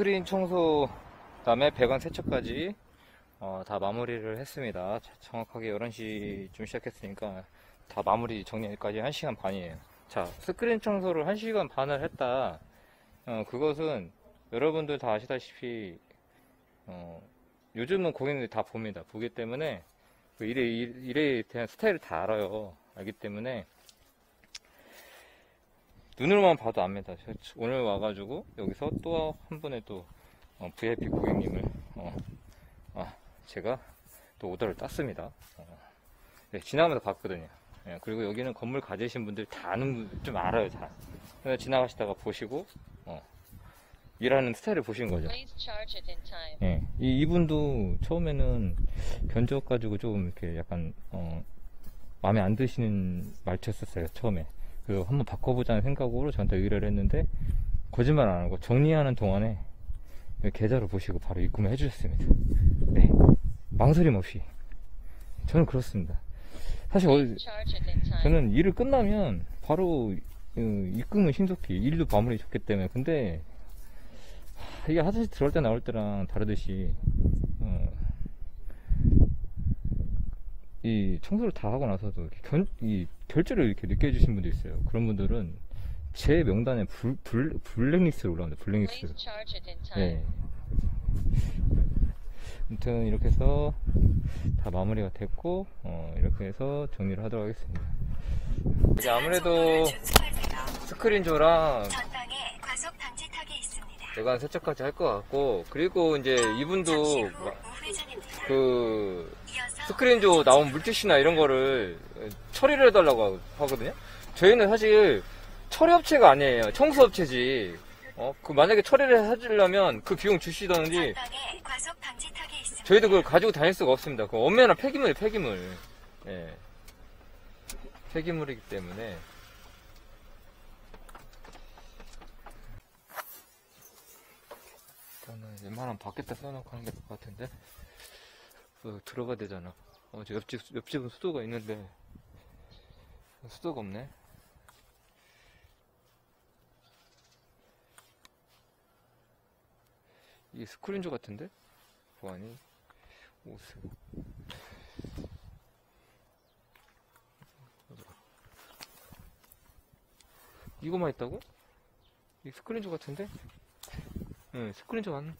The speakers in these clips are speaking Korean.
스크린 청소 그다음에 배관 세척까지 어, 다 마무리를 했습니다. 자, 정확하게 11시쯤 시작했으니까 다 마무리 정리까지 1시간 반이에요. 자, 스크린 청소를 1시간 반을 했다. 어, 그것은 여러분들 다 아시다시피 어, 요즘은 고객님들이 다 봅니다. 보기 때문에 그 일에, 일- 일에 대한 스타일을 다 알아요. 알기 때문에 눈으로만 봐도 압니다. 저 오늘 와가지고 여기서 또 한 분의 또 어, VIP 고객님을 어, 아, 제가 또 오더를 땄습니다. 어, 네, 지나가면서 봤거든요. 예, 그리고 여기는 건물 가지신 분들 다 아는 분- 좀 알아요, 다. 그래서 지나가시다가 보시고 어, 일하는 스타일을 보신 거죠. 예, 이, 이분도 처음에는 견적 가지고 좀 이렇게 약간, 어, 마음에 안 드시는 말투였었어요, 처음에. 그래서 한번 바꿔보자는 생각으로 저한테 의뢰를 했는데, 거짓말 안 하고 정리하는 동안에 계좌를 보시고 바로 입금을 해주셨습니다. 네. 망설임 없이. 저는 그렇습니다. 사실 어, time. 저는 일을 끝나면 바로 어, 입금은 신속히 일도 마무리 좋기 때문에 근데 하, 이게 하듯이 들어갈 때 나올 때랑 다르듯이 어, 이 청소를 다 하고 나서도 견, 이 결제를 이렇게 늦게 해주신 분도 있어요 그런 분들은 제 명단에 불, 불, 블랙리스트로 올라옵니다 블랙리스트. 네. 아무튼 이렇게 해서 다 마무리가 됐고 어, 이렇게 해서 정리를 하도록 하겠습니다. 이게 아무래도 스크린조랑. 배관 세척까지 할 것 같고 그리고 이제 이분도. 그 스크린조 나온 물티슈나 이런 거를 처리를 해달라고 하거든요. 저희는 사실 처리 업체가 아니에요. 청소 업체지. 어, 그 만약에 처리를 해주려면 그 비용 주시던지. 저희도 그걸 가지고 다닐 수가 없습니다. 그 엄연한 폐기물이 폐기물. 예. 폐기물이기 때문에. 일단은 웬만하면 밖에다 써놓고 하는 게 나을 것 같은데. 어, 들어가야 되잖아. 어, 저 옆집, 옆집은 수도가 있는데. 수도가 없네. 이게 스크린조 같은데? 보안이. 옷을. 이거만 있다고? 이 스크린조 같은데? 응, 스크린조 맞는.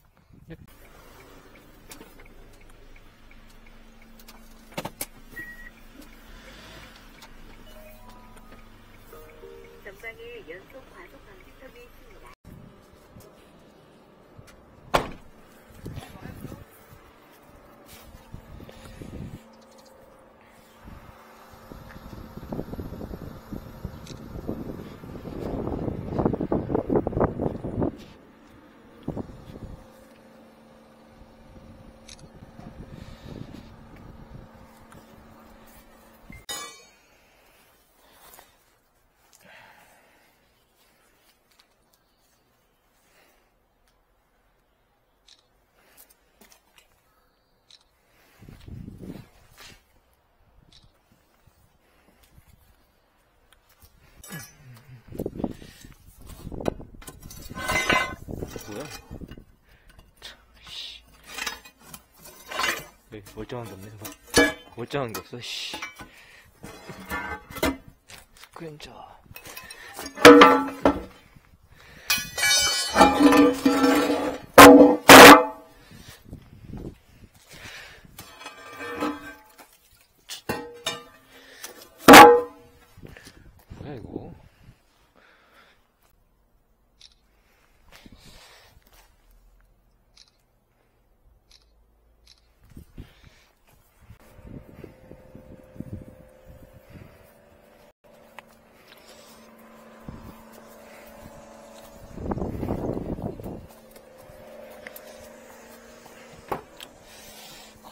전방에 연속 과속 방지턱이 있습니다. 뭐야? 참, 씨. 왜 멀쩡한 게 없네, 뭐. 멀쩡한 게 없어, 씨. 스크린저. 뭐야, 이거?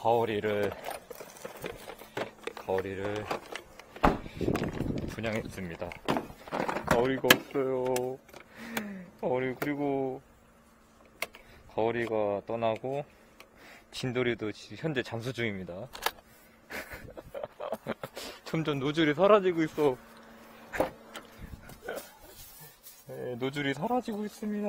가오리를 가오리를 분양했습니다. 가오리가 없어요. 가오리 그리고 가오리가 떠나고 진돌이도 지- 현재 잠수 중입니다. 점점 노즐이 사라지고 있어. 네, 노즐이 사라지고 있습니다.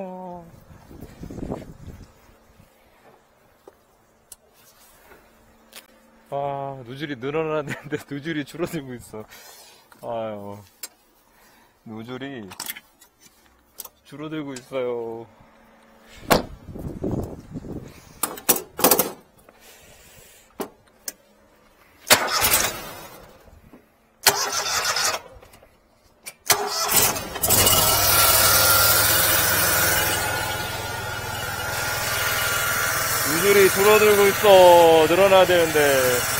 아, 누 줄이 늘어나는데 누줄이 줄어들고 있어. 아유. 누줄이 줄어들고 있어요. 누줄이 줄어들고 있어. 늘어나야 되는데.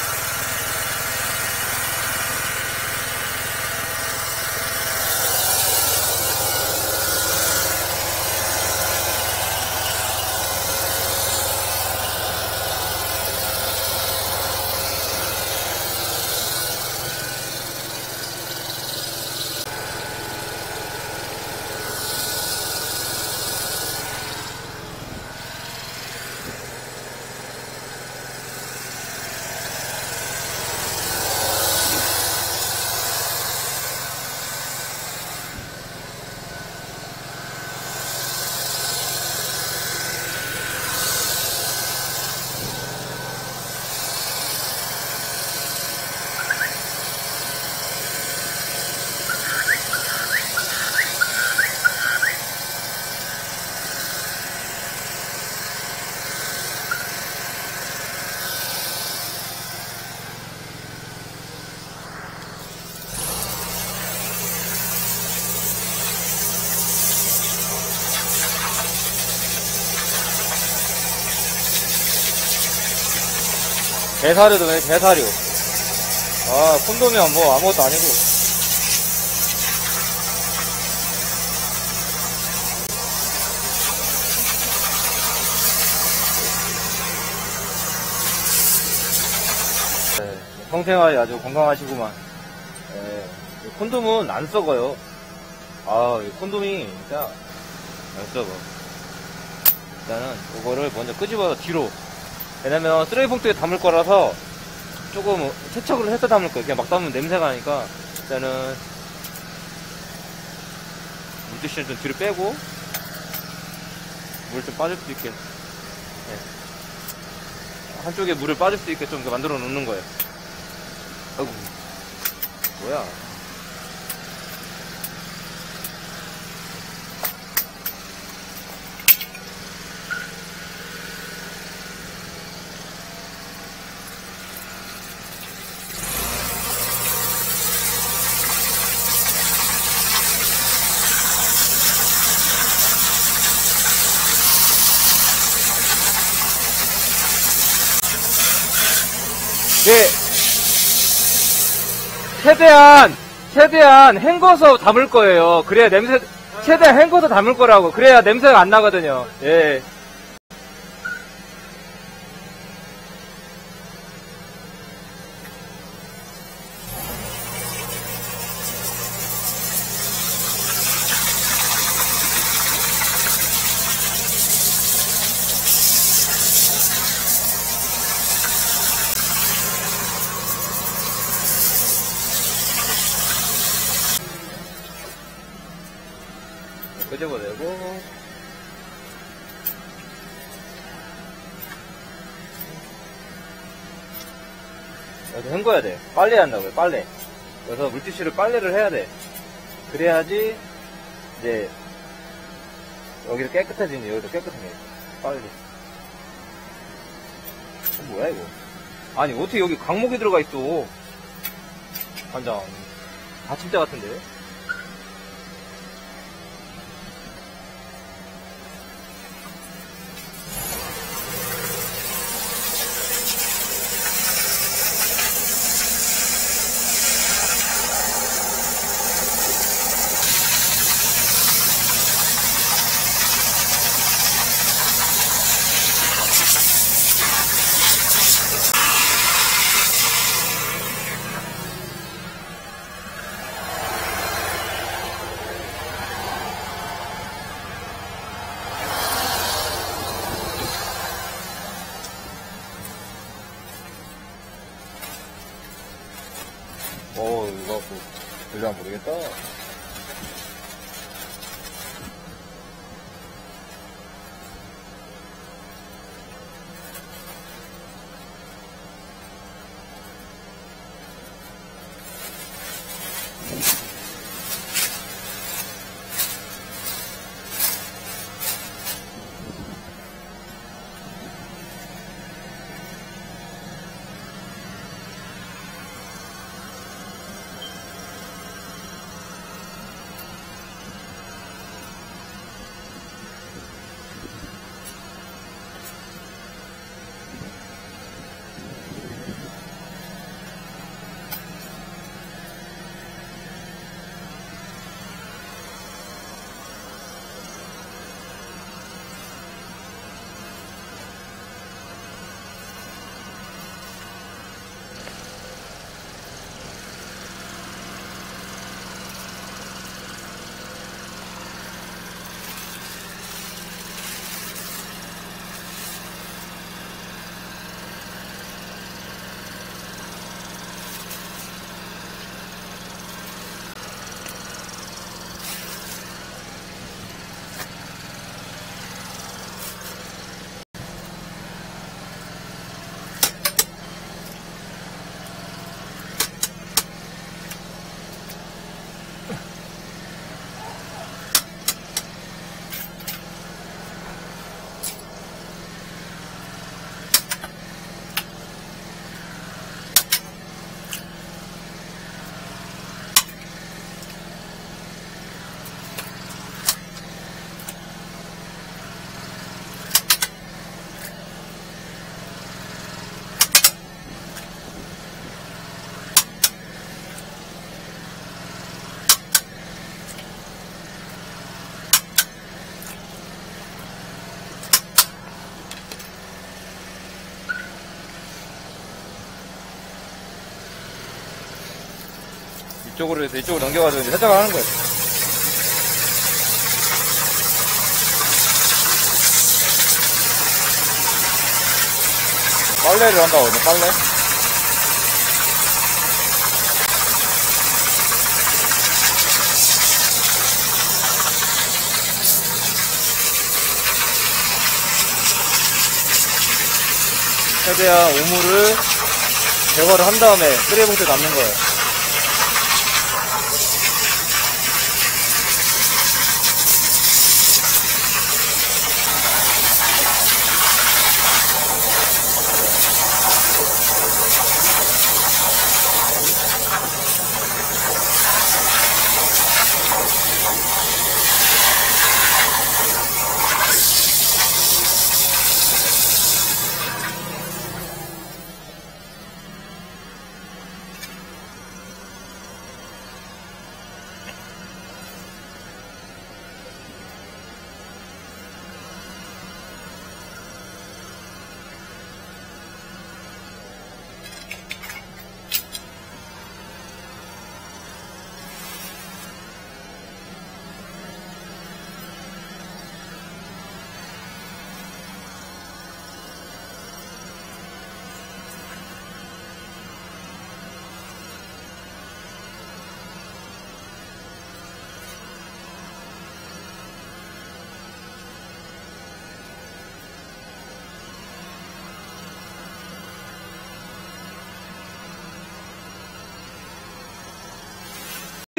대사료도 왜 대사료. 아, 콘돔이야 뭐 아무것도 아니고. 네, 평생활이 아주 건강하시구만. 네, 이 콘돔은 안 썩어요. 아, 이 콘돔이 진짜 안 썩어. 일단은 이거를 먼저 끄집어서 뒤로 왜냐면 쓰레기 봉투에 담을 거라서 조금 세척을 해서 담을 거예요. 그냥 막 담으면 냄새가 나니까 일단은 물티슈는 좀 뒤로 빼고 물 좀 빠질 수 있게 네. 한쪽에 물을 빠질 수 있게 좀 만들어 놓는 거예요. 아이고 뭐야? 네. 최대한, 최대한 헹궈서 담을 거예요. 그래야 냄새, 최대한 헹궈서 담을 거라고. 그래야 냄새가 안 나거든요. 예. 빨래 한다고요, 빨래. 그래서 물티슈를 빨래를 해야 돼. 그래야지, 이제, 여기도 깨끗해지니, 여기도 깨끗해져. 빨리. 어, 뭐야, 이거? 아니, 어떻게 여기 강목이 들어가 있어? 완전, 받침대 같은데? 이쪽으로 해서 이쪽으로 넘겨가지고 이제 세척을 하는 거예요. 빨래를 한다거든요, 빨래. 최대한 오물을 제거를 한 다음에 쓰레기봉투에 담는 거예요.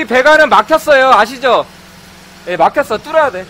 이 배관은 막혔어요. 아시죠? 예, 막혔어. 뚫어야 돼.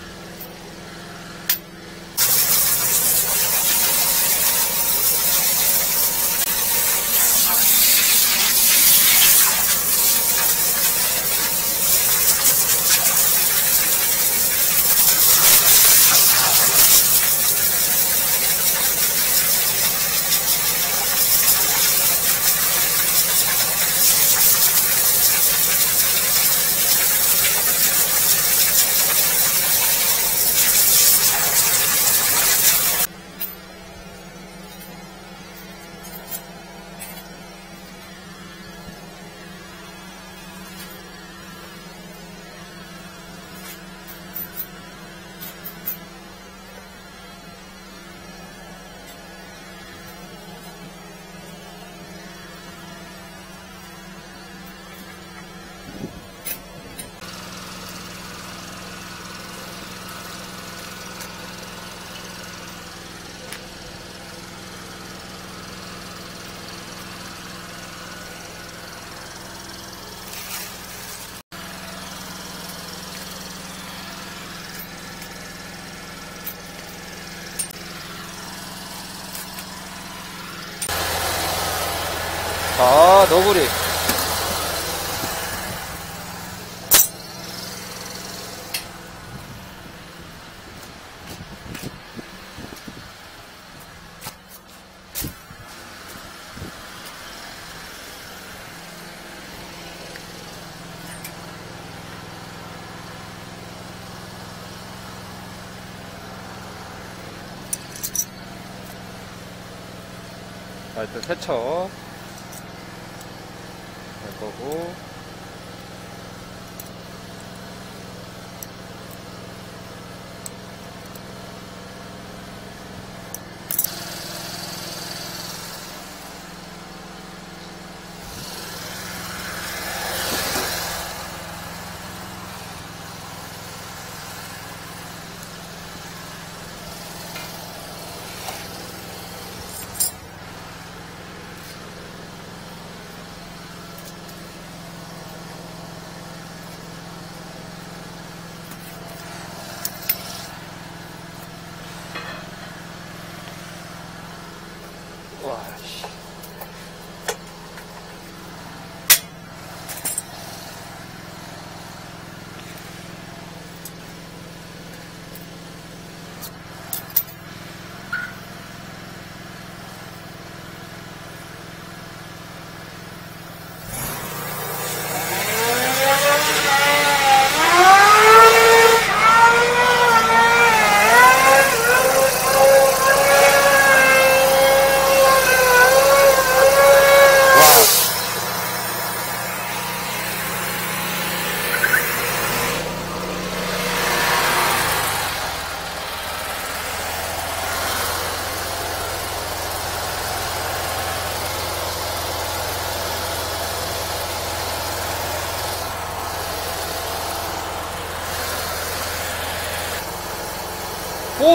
자, 일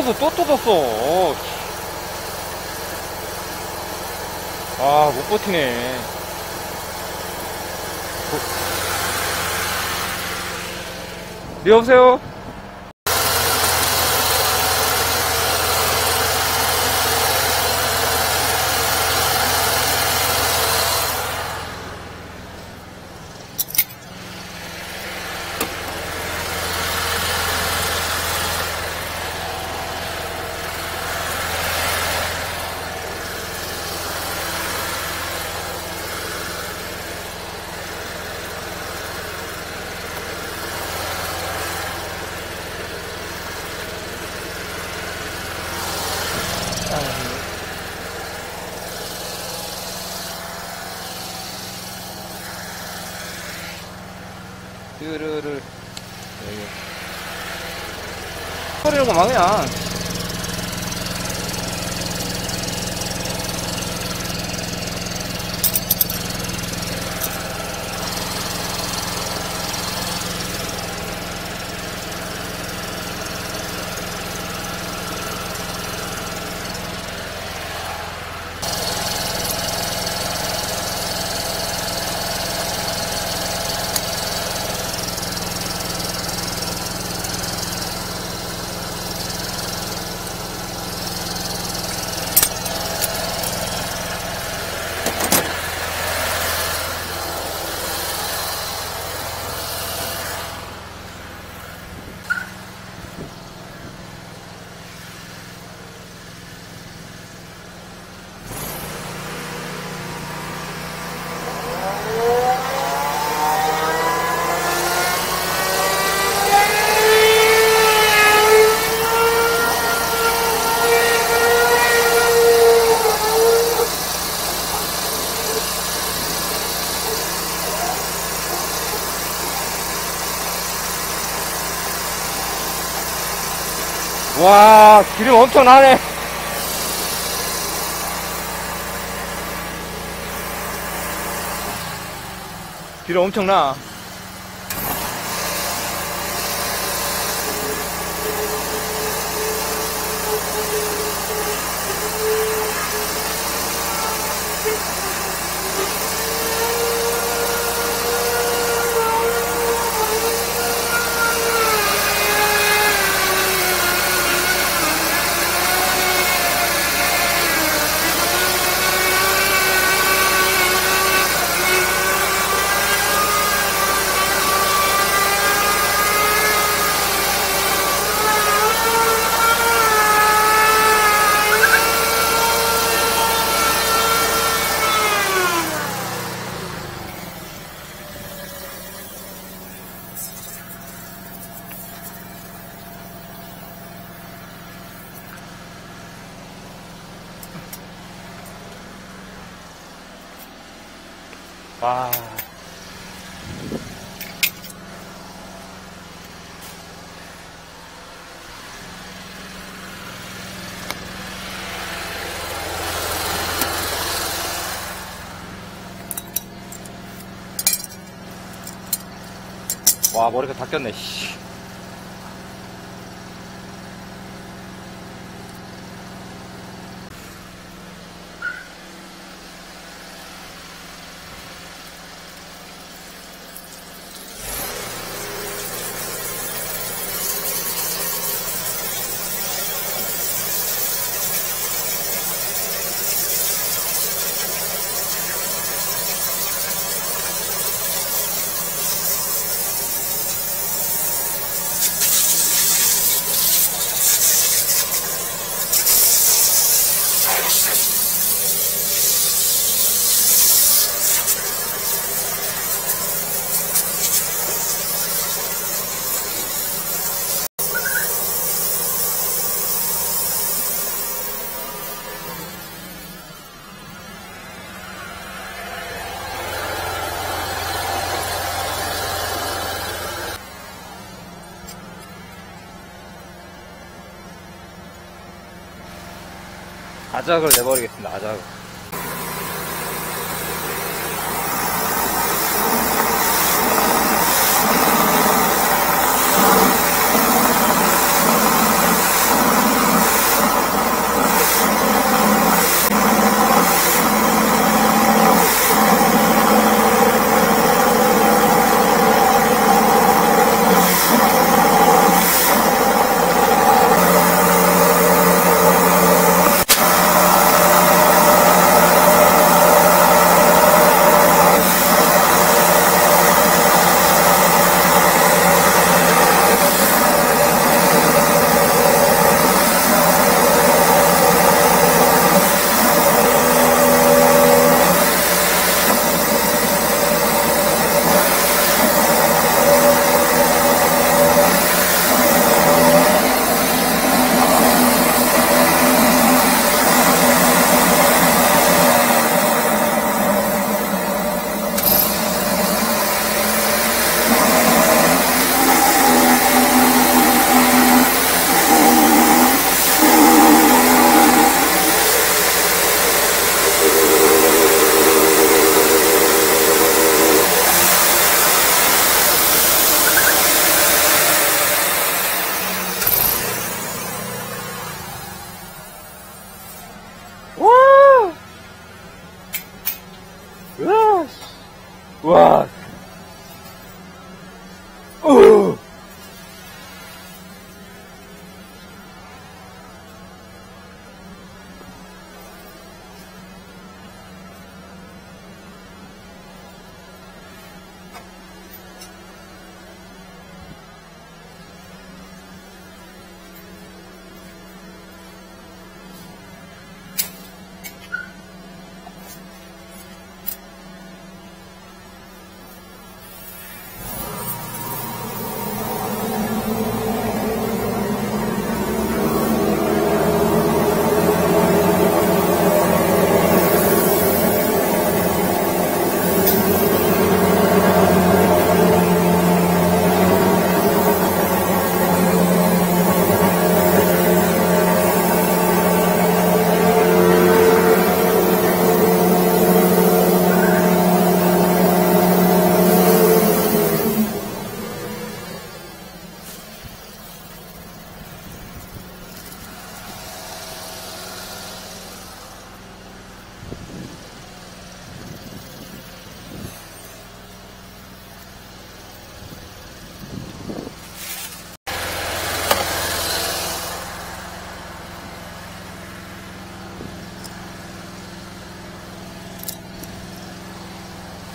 호스 또 뜯었어. 아, 못 버티네. 네, 여보세요? 뚜르르. 여기. 소리는 그만 그냥. 와, 기름 엄청 나네. 기름 엄청 나. 와. 와, 머 아작을 내버리겠습니다, 아작을.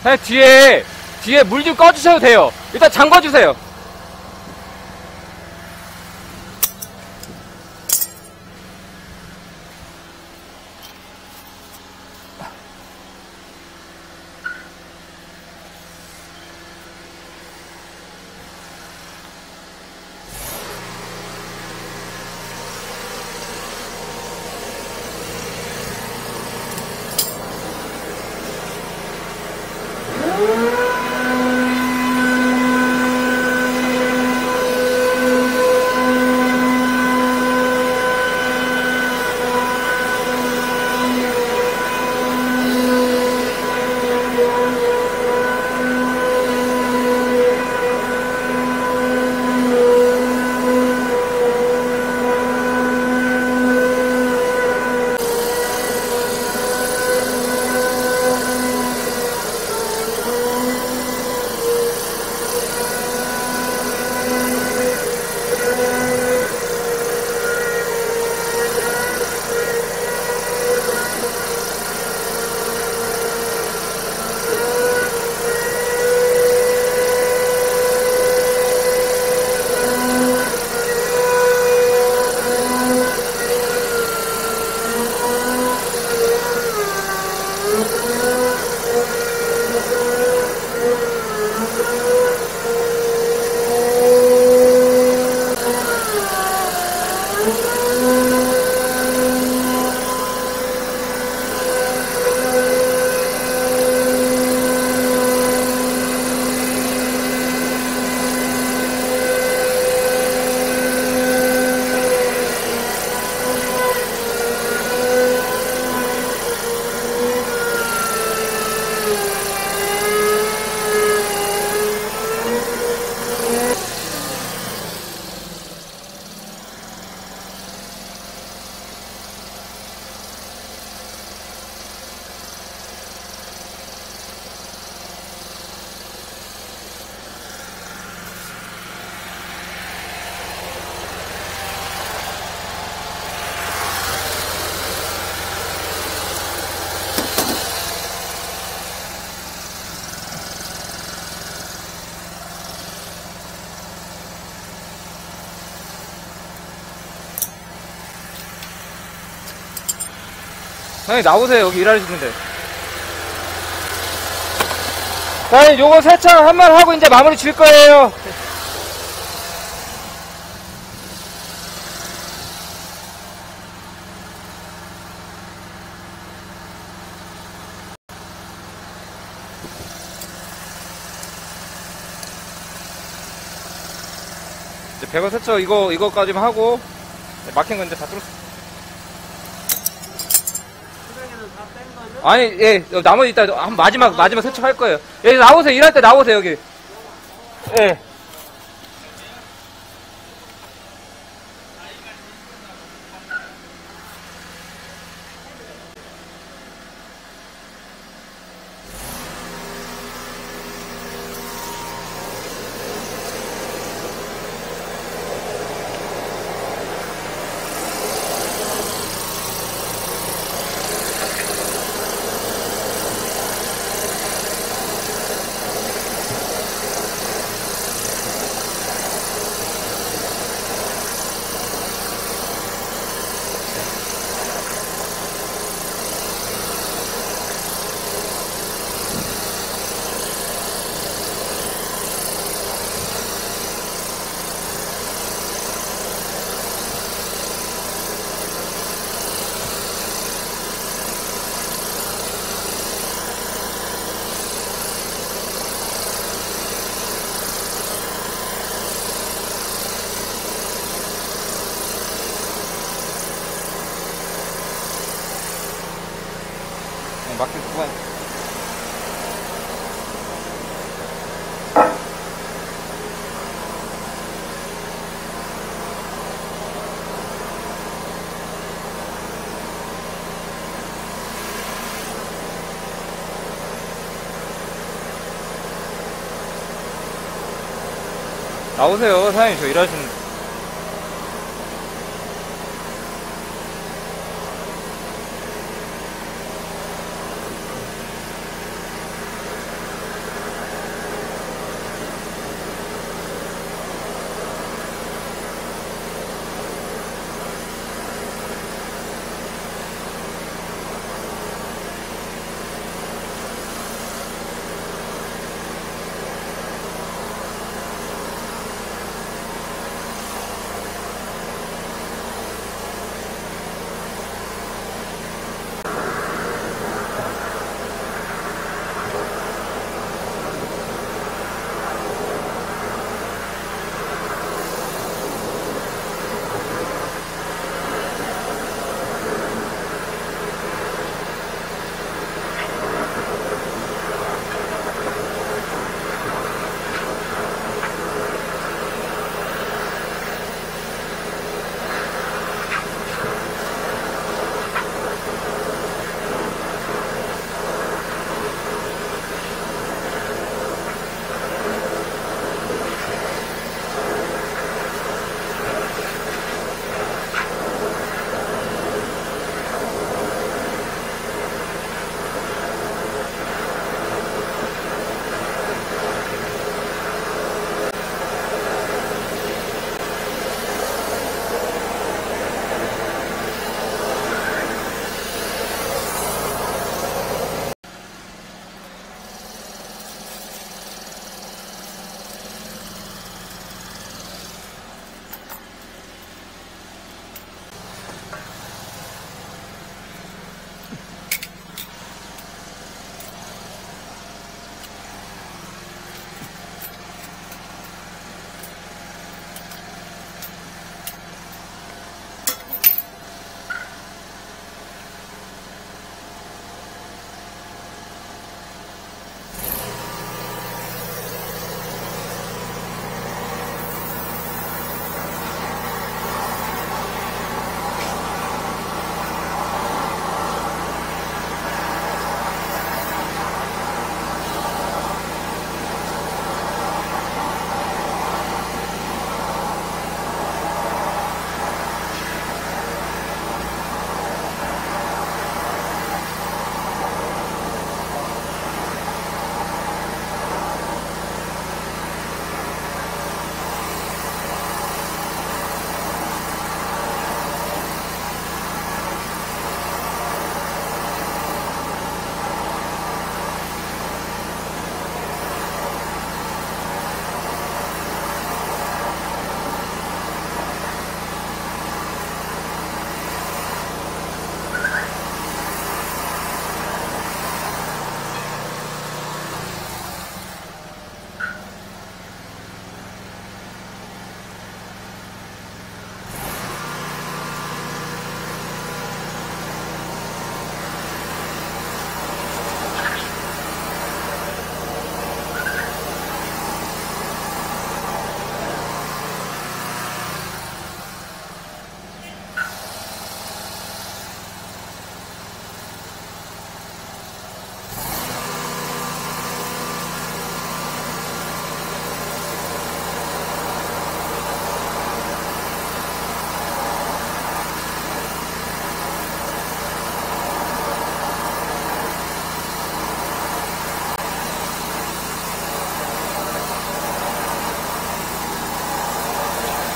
사장님 뒤에 뒤에 물 좀 꺼주셔도 돼요. 일단 잠궈주세요. 형님 나오세요. 여기 일하시는데. 사장님 요거 세차 한번 하고 이제 마무리 줄 거예요. 이제 배관 세차 이거 이거까지만 하고 네, 막힌 건 이제 다 뚫었어 아니, 예, 나머지 이따 한 마지막, 마지막 세척할 거예요. 여기 나오세요. 일할 때 나오세요, 여기. 예. 막힐 구간. 나오세요, 사장님. 저 일하시는.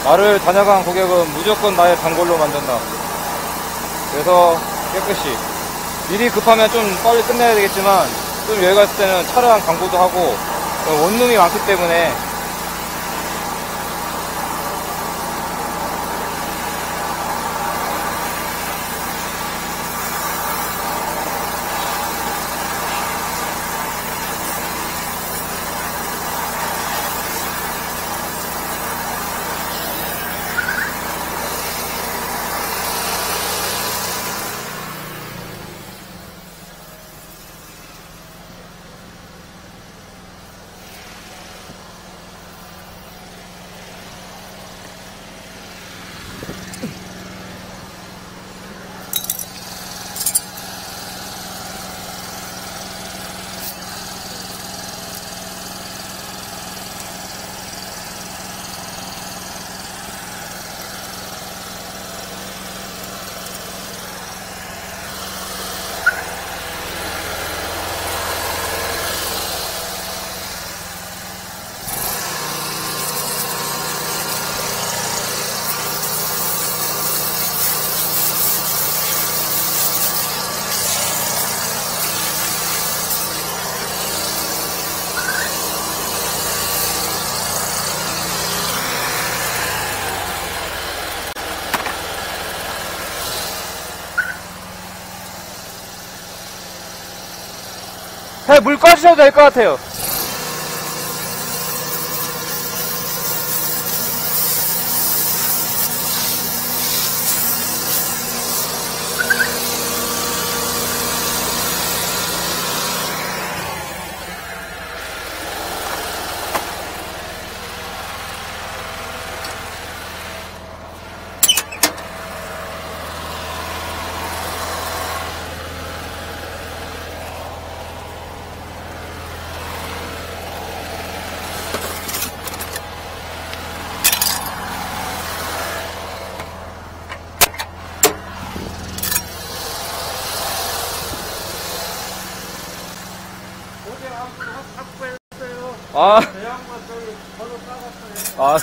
나를 다녀간 고객은 무조건 나의 단골로 만든다. 그래서 깨끗이. 일이 급하면 좀 빨리 끝내야 되겠지만, 좀 여기 갔을 때는 차려한 광고도 하고, 원룸이 많기 때문에, 물 꺼주셔도 될 것 같아요. 아. 아,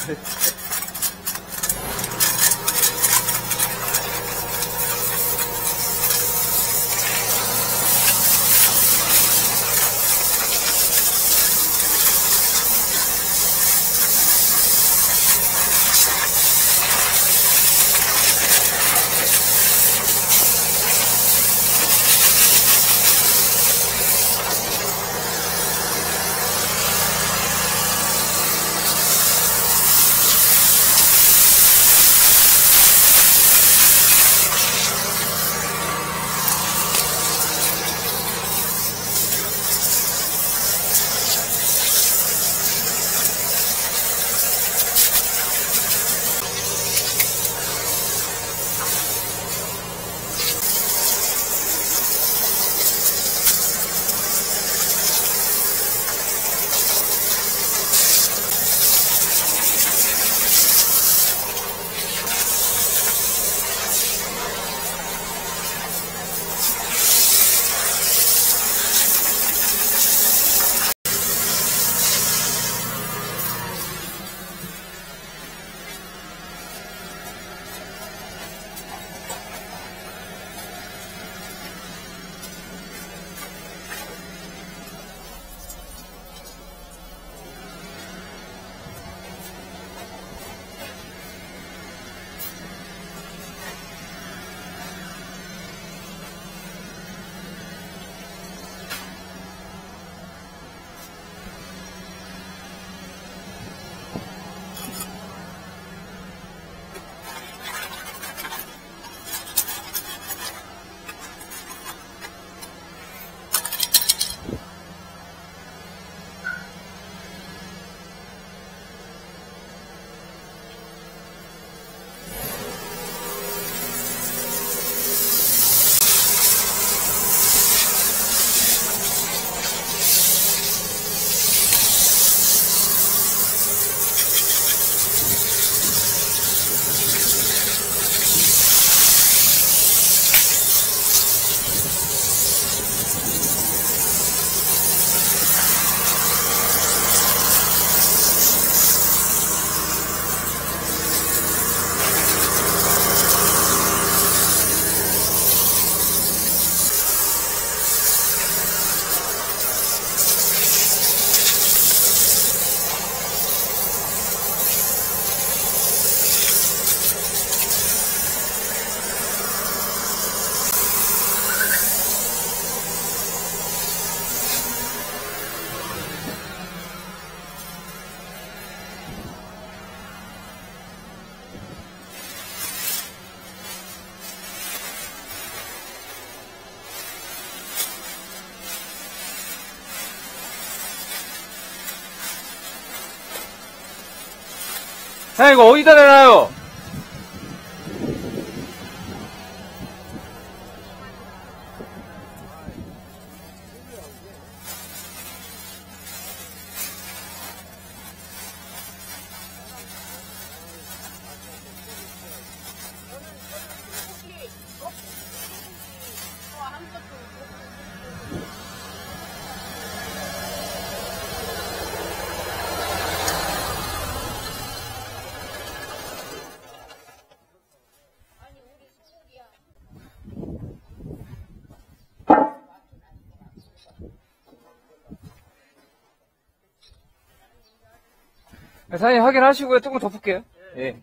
네. 사장님 이거 어디다 내놔요? 사장님 확인하시고요. 뚜껑 덮을게요. 예.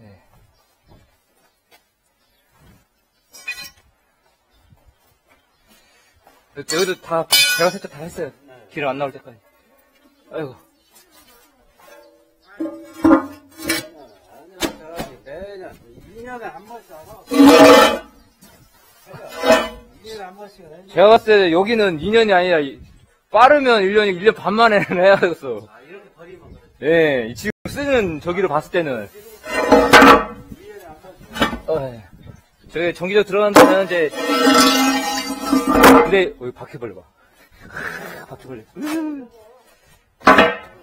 예. 여기도 다, 제가 세척 다 했어요. 기름 안 나올 때까지. 아이고. 매년 2년에 한 번씩 하고 2년에 한 번씩 해. 제가 봤을 때 여기는 2년이 아니라, 이- 빠르면 1년이 1년 반 만에 해야 됐어. 아 이렇게 버리면 그래. 예, 이 지금 쓰는 저기로 봤을 때는. 2년에 한 번씩. 어, 예. 저기 전기적 들어간 데는 이제, 근데, 어, 바퀴벌레 봐. 바퀴벌레.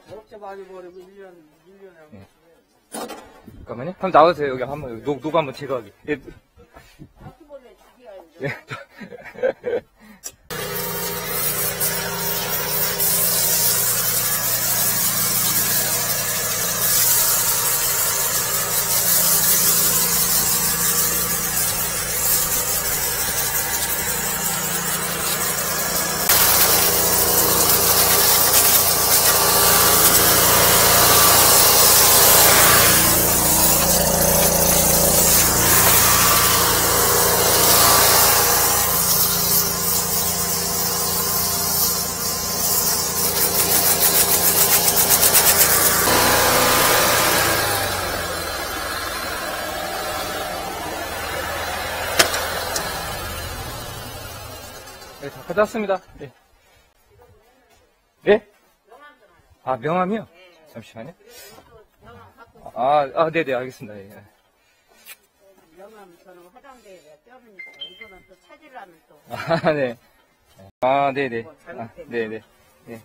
저렇게 많이 버리면 1년 1년에 한 번씩. 잠깐만요. 한번 나와주세요. 여기 한번, 녹, 녹 한번 제거하기. 예. 예. 네, 다끝 났습니다. 예. 예? 아, 명함이요? 잠시만요. 아, 아, 네네, 알겠습니다. 예. 명함 저는 화장대에 떼어놓으니까 이거는 또 찾으려면 또 아, 네. 아, 네네. 뭐 아, 잘못된 네네. 네.